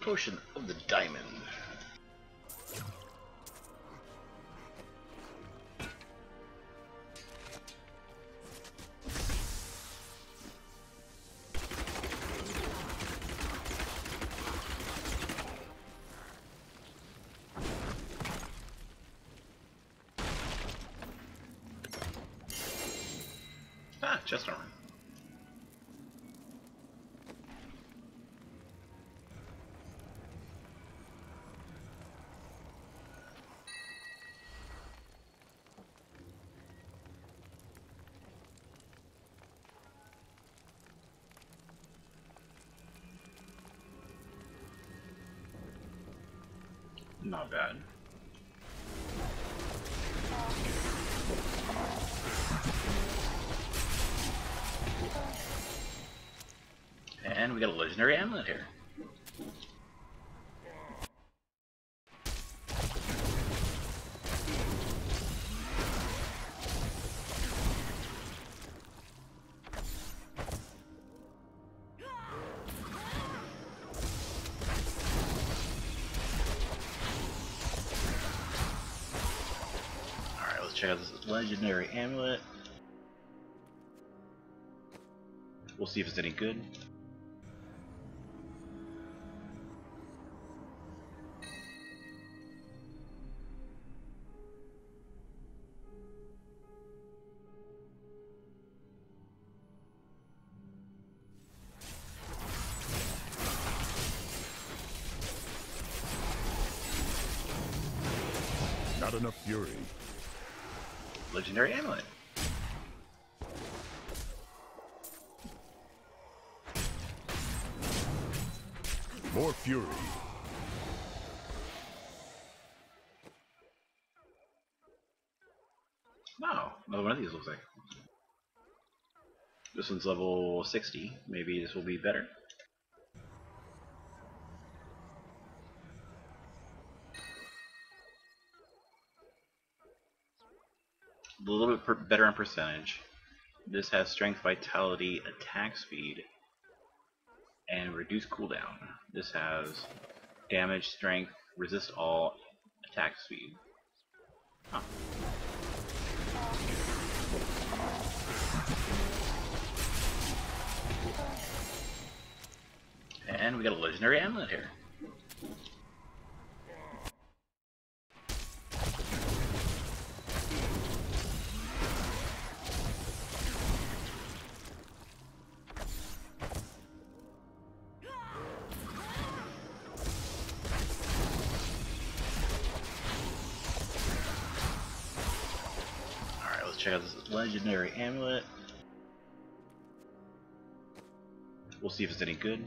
Potion of the Diamond. Ah, chest armor. Not bad. And we got a legendary amulet here. Check out this legendary amulet. We'll see if it's any good. Not enough fury. Legendary amulet. More fury. Wow, another one of these looks like. This one's level 60. Maybe this will be better. A little bit better on percentage. This has strength, vitality, attack speed, and reduced cooldown. This has damage, strength, resist all, attack speed. Huh. And we got a legendary amulet here. Check out this legendary amulet. We'll see if it's any good.